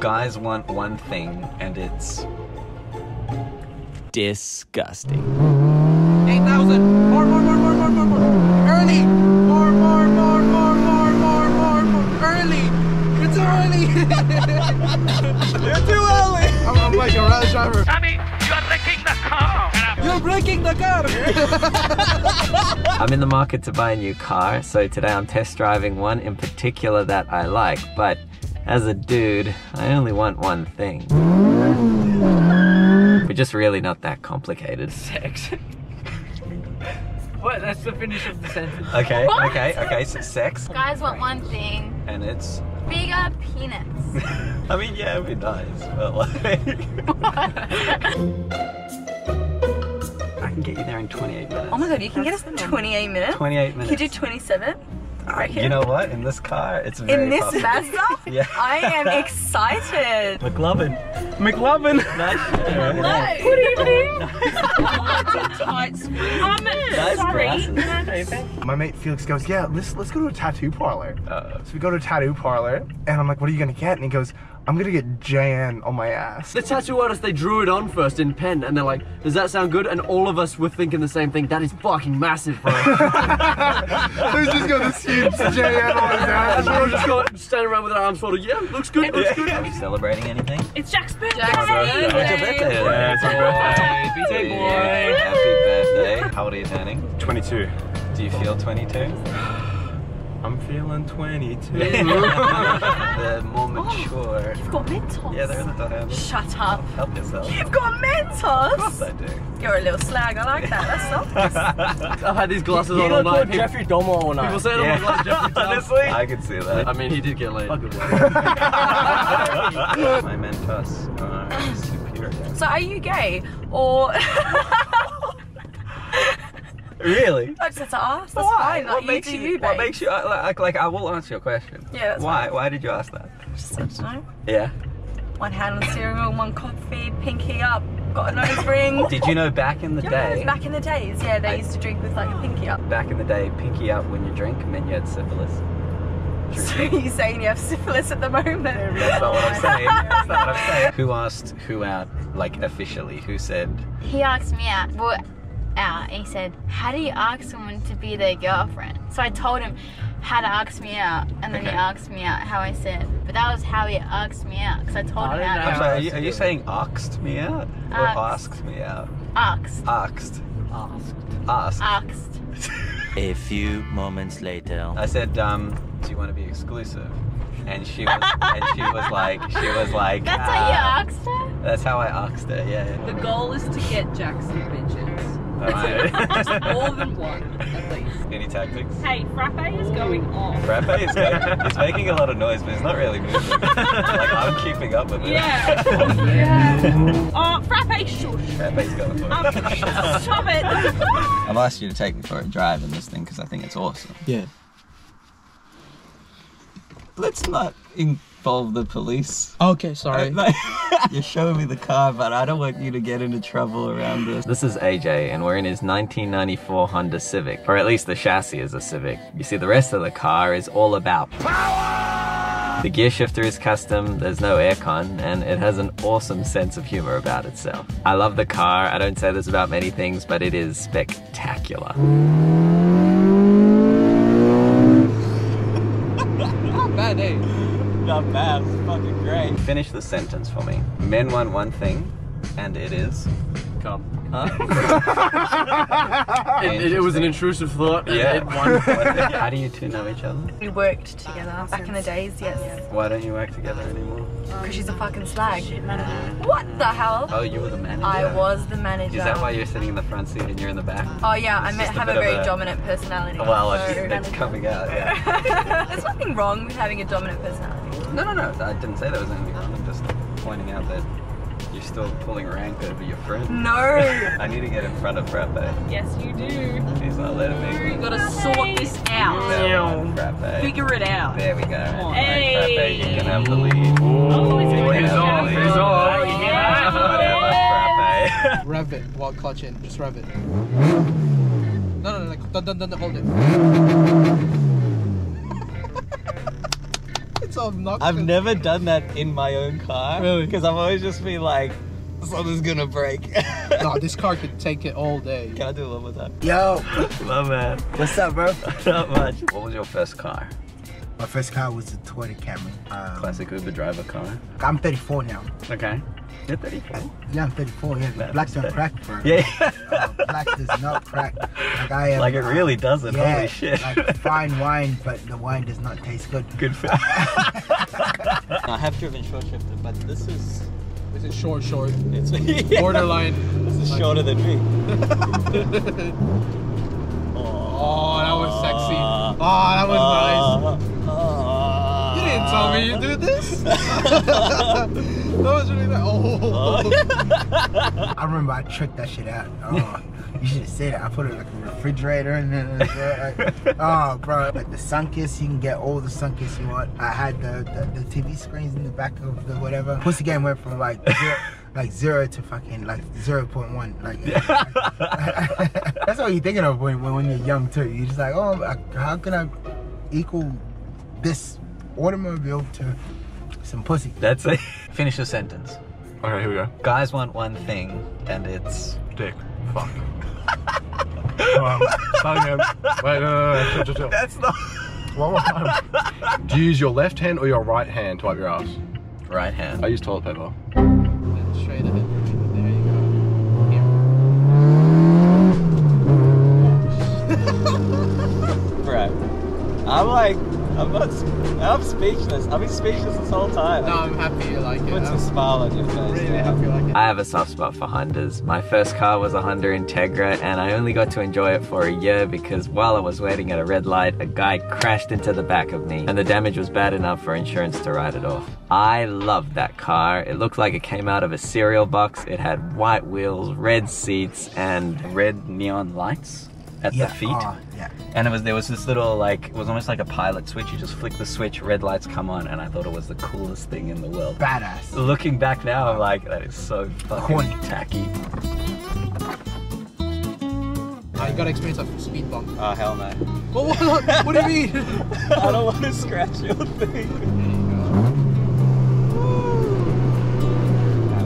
Guys want one thing, and it's disgusting. 8,000. More, more, more, more, more, more, more. Early. More, more, more, more, more, more, more, more. Early. It's early. You're too early. I'm, I'm like a rally driver. Sammy, you are wrecking the car. You're breaking the car. I'm in the market to buy a new car, so today I'm test driving one in particular that I like, but as a dude, I only want one thing. We're just really not that complicated. Sex. what? That's the finish of the sentence. Okay, What? okay, okay, so sex, Guys want one thing. and it's. Bigger penis. I mean, yeah, it'd be nice, but like. I can get you there in 28 minutes. Oh my god, you can get us in 28 minutes? 28 minutes. Could you minutes. do 27? Reckon. You know what? In this car, it's very In this. Mazda? Yeah. I am excited. McLovin. McLovin. Nice. Good evening. Um, Nice glasses. My mate Felix goes, yeah, let's let's go to a tattoo parlor. Uh, So we go to a tattoo parlor, and I'm like, what are you gonna get? And he goes, I'm gonna get Jan on my ass. The tattoo artist, they drew it on first in pen, and they're like, "Does that sound good?" And all of us were thinking the same thing. That is fucking massive, bro. Who's just got this huge Jan on his and ass. we were just going, standing around with our arms folded. Yeah, looks good. Looks good. Are you celebrating anything? It's Jack's birthday. It's your birthday. Yeah, it's your birthday. Big boy. Happy birthday. How old are you turning? 22. Do you feel 22? I'm feeling 22. the more mature. Oh, you've got Mentos. Yeah, they're in the dynamic. Shut up. Help yourself. You've got Of course I do. You're a little slag. I like that. That's not. I've had these glasses You on all night. like Jeffrey Dahmer all night. People say I'm Yeah. like Jeffrey Dahmer. Honestly, I could see that. I mean, he did get laid. My Mentos are superior. So are you gay or? Really? I just had to ask. That's Why? fine. What Like, makes you do you? you, what makes you? uh, Like, like, I will answer your question. Yeah, that's Why? Why did you ask that? Just wanted to know. Yeah. One hand on the steering wheel, one coffee, pinky up, got a nose ring. Did you know back in the Yeah, day? back in the days, yeah, they I- used to drink with like a pinky up. Back in the day, pinky up when you drink meant you had syphilis. So you're saying you have syphilis at the moment? That's not what I'm saying. That's not what I'm saying. Who asked who out, like officially? Who said? He asked me out. Well, out. He said, "How do you ask someone to be their girlfriend?" So I told him how to ask me out, and then he asked me out how I said. But that was how he asked me out, because I told I him how to I'm sorry. Are you, are you saying asked me out or Asked. asked me out? asked. Asked. Asked. Asked. Asked. A few moments later. I said, um, do you want to be exclusive? And she was, and she was like, she was like, That's how you "Ah." asked her. That's how I asked her. Yeah. The goal is to get Jackson bitches. Alright. More than one, at least. Any tactics? Hey, Frappe is going off. Frappe is going, it's making a lot of noise, but it's not really moving. like I'm keeping up with it. Yeah. yeah. Oh, Frappe, shush. Frappe's going for it. Um, stop it. I've asked you to take me for a drive in this thing because I think it's awesome. Yeah. Let's not involve the police. Okay, sorry. Like, You're showing me the car, but I don't want you to get into trouble around this. This is AJ, and we're in his 1994 Honda Civic, or at least the chassis is a Civic. You see, the rest of the car is all about power. The gear shifter is custom, there's no aircon, and it has an awesome sense of humor about itself. I love the car. I don't say this about many things, but it is spectacular. Not bad, eh? Not bad, it's fucking great. Finish the sentence for me. Men want one thing, and it is. Come. Huh? It, it, it was an intrusive thought. Yeah. It won. How do you two know each other? We worked together back in the days, yes. Why don't you work together anymore? Because she's a fucking slag. Uh, what the hell? Oh, you were the manager. I was the manager. Is that why you're sitting in the front seat and you're in the back? Oh yeah, I It's meant just a have a bit very a- dominant personality. Well, so- it's, it's coming out. Yeah. There's nothing wrong with having a dominant personality. No, no, no. I didn't say there was anything wrong. I'm just pointing out that you're still pulling rank over your friend. No. I need to get in front of Frappe. Yes, you do. He's not letting me. You gotta sort this out. No, Frappe. Figure it out. There we go. Come on. Alright, Frappe, you can have the lead. Oh, he's You can he's have the off, lead. he's off. Whatever, Frappe. Rev it while clutching. Just rev it. No, no, no, like, don't, don't, don't hold it. It's so obnoxious. I've never done that in my own car. Really? Because I've always just been like, something's gonna break. No, this car could take it all day. Can I do it one more time? Yo, My man. what's up, bro? Not much. What was your first car? My first car was a Toyota Camry. Um, Classic Uber driver car. I'm 34 now. Okay. You're 34. Yeah, I'm 34. Yeah, That- blacks don't that- crack, bro. Yeah. Uh, black does not crack. Like I am. like it uh, really doesn't. Yeah, Holy shit. like fine wine, but the wine does not taste good. Good for I have driven short shifter, but this is This Is short, short? it's Borderline. This is shorter than me. Oh, that was sexy. Oh, that was nice. Tell me you um, do this. that was really nice. Oh. I remember I tricked that shit out. Oh, you should have said it. I put it like a refrigerator and then, uh, like, oh, bro, like the Sunkist, you can get all the Sunkist you want. I had the, the, the TV screens in the back of the whatever. Pussy game went from like zero, like zero to fucking like zero point one. Like that's all you're thinking of when, when when you're young too. You're just like, oh, how can I equal this automobile to some pussy? That's it. Finish the sentence. Okay, here we go. Guys want one thing, and it's Dick. Fuck. um, start. Wait, no, no, no. Chill, chill, chill. that's not One more time. Do you use your left hand or your right hand to wipe your ass? right hand. I use toilet paper. Straight ahead. There you go. Here. Right. I'm like, I'm not. I'm speechless. I've been speechless this whole time. No, I'm happy you like it. Puts a I'm smile on your face. really yeah. happy you like it. I have a soft spot for Hondas. My first car was a Honda Integra and I only got to enjoy it for a year because while I was waiting at a red light, a guy crashed into the back of me and the damage was bad enough for insurance to write it off. I loved that car. It looked like it came out of a cereal box. It had white wheels, red seats, and red neon lights at Yeah, the feet. oh, yeah. And it was there was this little like it was almost like a pilot switch. You just flick the switch, red lights come on, and I thought it was the coolest thing in the world. Badass. Looking back now, I'm like, that is so fucking Corny. tacky. You gotta experience a speed bump. Oh hell no. What, what, what do you mean? I don't want to scratch your thing.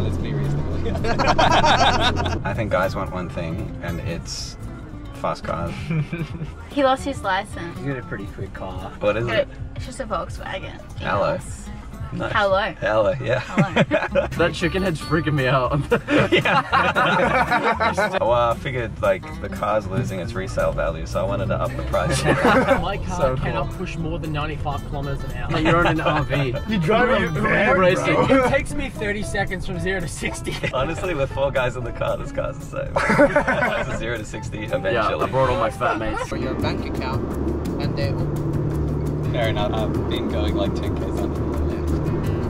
Let's be reasonable. I think guys want one thing, and it's fast cars. He lost his license. You got a pretty quick car. What is it? It's just a Volkswagen. He Hello. lost. Nice. Hello. Hello, yeah. Hello. That chicken head's freaking me out. yeah. well, I figured like the car's losing its resale value, so I wanted to up the price. My car So cannot cool. push more than 95 kilometers an hour. Like, you're on an RV. You drive a You're van, racing. bro. It takes me 30 seconds from 0 to 60. Honestly, with four guys in the car, this car's the same. it's a zero to sixty eventually. Yeah, I brought all my fat mates. For your bank account, and they Fair enough. I've been going like 10k's under the limit.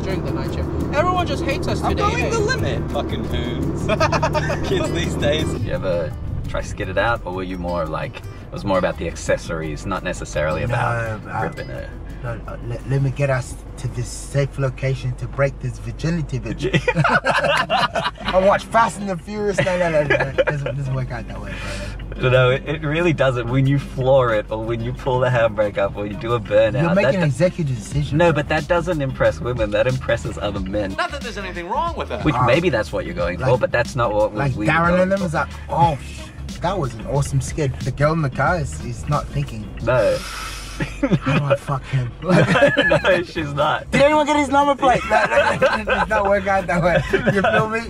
During the night shift. Everyone just hates us today. I'm today. going the limit. Fucking hoons. Kids these days. You ever try to skid it out, or were you more like it was more about the accessories, not necessarily about No, I- ripping it? No, no, let, let me get us to this safe location to break this virginity bitch. I watch Fast and the Furious. No, no, no, no, no. It doesn't, doesn't work out that way, bro. No, it, it really doesn't. When you floor it, or when you pull the handbrake up, or you do a burnout. You're making an executive decision. no, but that doesn't impress women. That impresses other men. Not that there's anything wrong with that. Which Ah. maybe that's what you're going for, but that's not what we, like we were Darren and them is like, oh, sh- that was an awesome skid. The girl in the car is, is not thinking, No. how do I fuck him? no, she's not. Did anyone get his number plate? No, no, no, it does not work out that way. You feel me?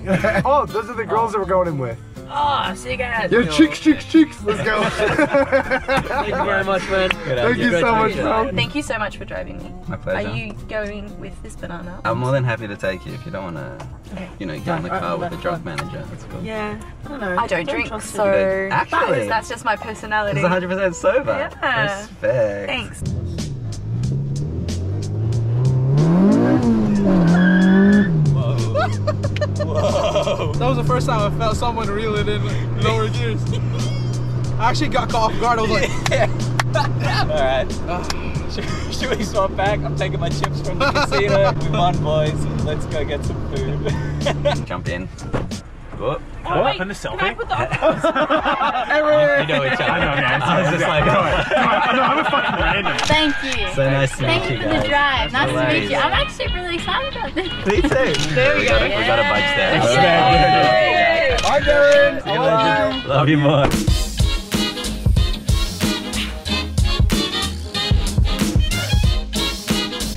Oh, those are the girls that we're going in with. Oh, see you guys. Yo, chicks, chicks, chicks. Let's go. Thank you very much, man. Thank you so much, bro. Thank you so much for driving me. My pleasure. Are you going with this banana? I'm more than happy to take you if you don't want to, Okay. you know, get in the car with the drug manager. That's cool. Yeah. I don't know. I don't drink, so Actually, that's just my personality. It's 100% sober. Yeah. Respect. Thanks. That was the first time I felt someone reel it in lower gears. I actually got caught off guard. I was like, Alright. Ah. Should, we swap back? I'm taking my chips from the casino. Come on, boys. Let's go get some food. Jump in. Go up. Oh, wait, in the selfie. Can I put the you, know each other. I know, man. I was just like, no, I'm a fucking random. Thank you. So nice to Thank meet you. Thank you for the drive. Nice, to meet you. I'm actually really excited about this. Me too. there we go. We got a bunch there. Darren. Bye. Love you more.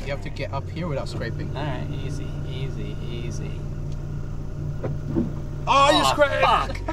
You have to get up here without scraping. All right, easy, easy, easy. Oh, oh you scraped! Fuck.